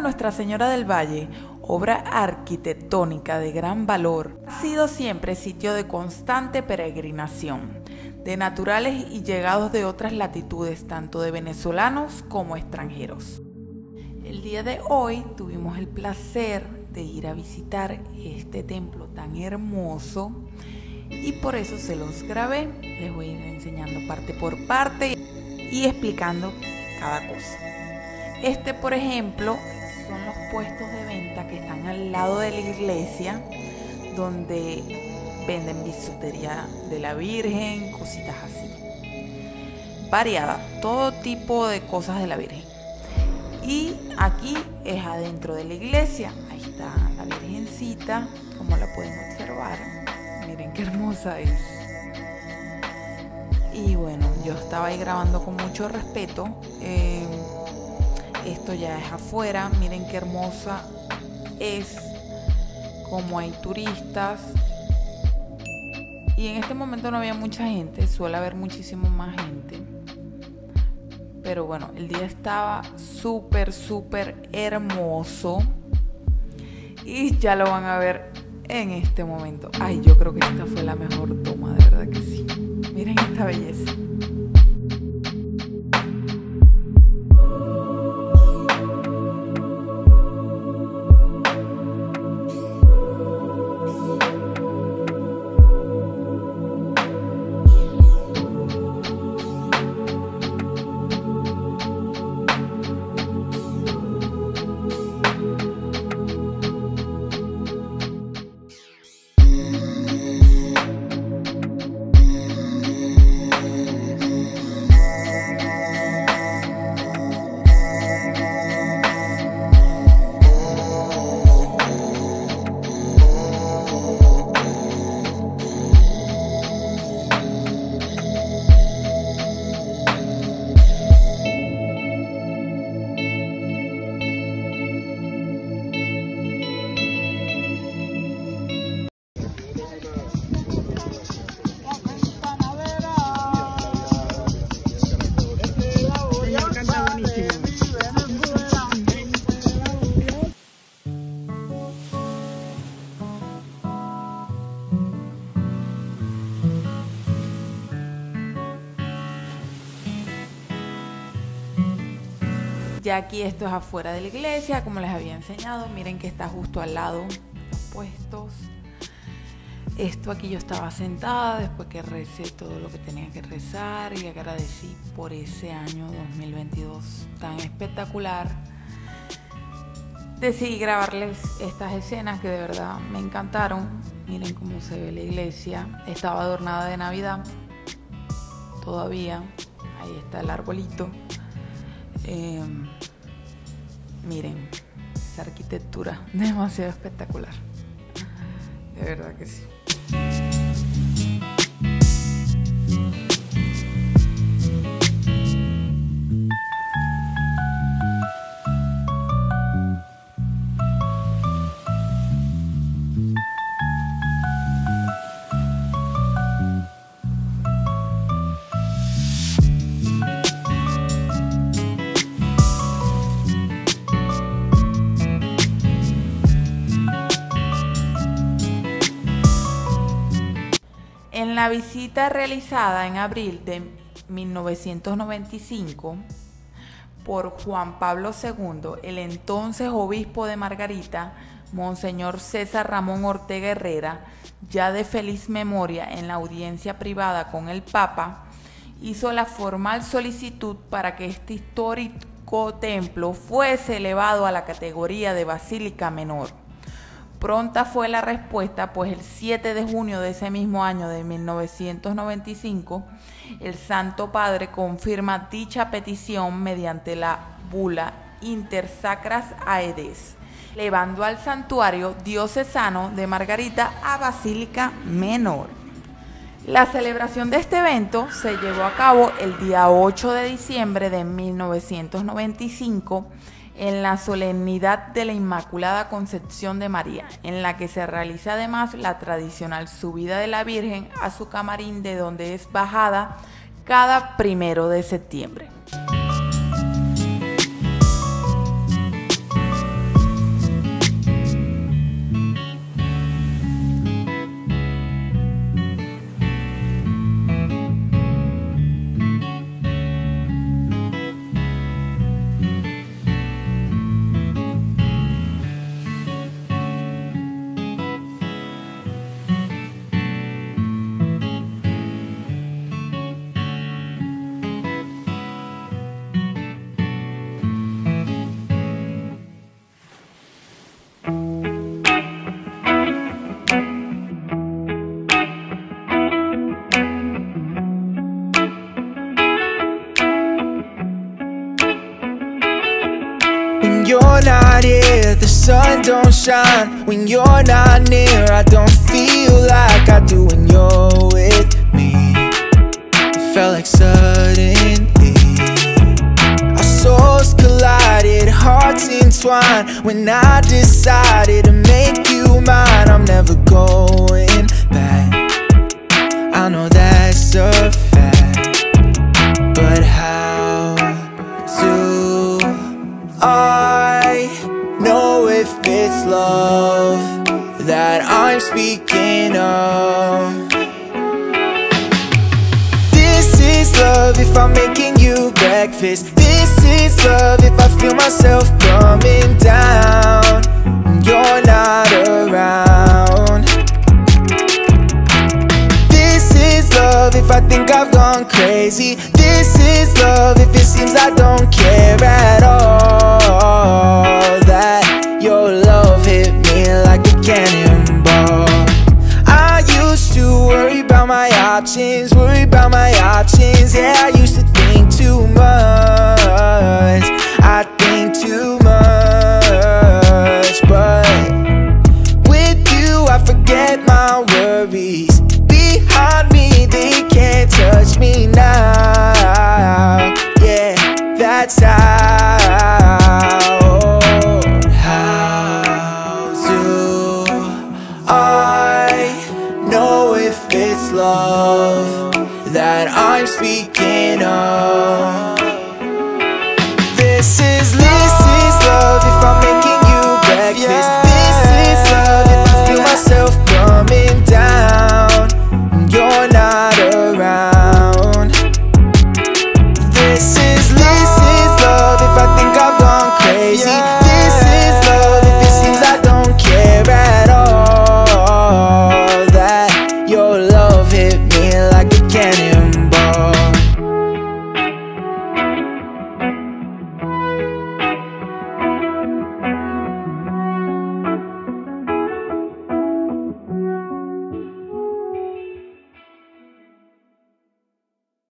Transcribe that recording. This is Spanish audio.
Nuestra Señora del Valle, obra arquitectónica de gran valor, ha sido siempre sitio de constante peregrinación de naturales y llegados de otras latitudes, tanto de venezolanos como extranjeros. El día de hoy tuvimos el placer de ir a visitar este templo tan hermoso y por eso se los grabé. Les voy a ir enseñando parte por parte y explicando cada cosa. Este, por ejemplo, son los puestos de venta que están al lado de la iglesia, donde venden bisutería de la Virgen, cositas así. Variada, todo tipo de cosas de la Virgen. Y aquí es adentro de la iglesia. Ahí está la Virgencita, como la pueden observar. Miren qué hermosa es. Y bueno, yo estaba ahí grabando con mucho respeto. Eh, esto ya es afuera. Miren qué hermosa es. Como hay turistas. Y en este momento no había mucha gente. Suele haber muchísimo más gente. Pero bueno, el día estaba súper, súper hermoso. Y ya lo van a ver en este momento. Ay, yo creo que esta fue la mejor toma, de verdad que sí. Miren esta belleza. Ya aquí esto es afuera de la iglesia, como les había enseñado. Miren que está justo al lado los puestos. Esto aquí yo estaba sentada después que recé todo lo que tenía que rezar y agradecí por ese año 2022 tan espectacular. Decidí grabarles estas escenas que de verdad me encantaron. Miren cómo se ve la iglesia. Estaba adornada de Navidad. Todavía. Ahí está el arbolito. Eh, miren, esa arquitectura demasiado espectacular. De verdad que sí. La visita realizada en abril de 1995 por Juan Pablo II, el entonces obispo de Margarita, Monseñor César Ramón Ortega Herrera, ya de feliz memoria en la audiencia privada con el Papa, hizo la formal solicitud para que este histórico templo fuese elevado a la categoría de basílica menor. Pronta fue la respuesta, pues el 7 de junio de ese mismo año de 1995, el Santo Padre confirma dicha petición mediante la bula Intersacras Aedes, elevando al santuario diocesano de Margarita a Basílica Menor. La celebración de este evento se llevó a cabo el día 8 de diciembre de 1995 en la solemnidad de la Inmaculada Concepción de María, en la que se realiza además la tradicional subida de la Virgen a su camarín de donde es bajada cada primero de septiembre. When you're not near. I don't feel like I do when you're with me. It felt like suddenly our souls collided, hearts entwined. When I love if I'm making you breakfast. This is love if I feel myself coming down. and You're not around. This is love if I think I've gone crazy. This is love if it seems I don't care at all. Options, worry about my options. Yeah, speaking of?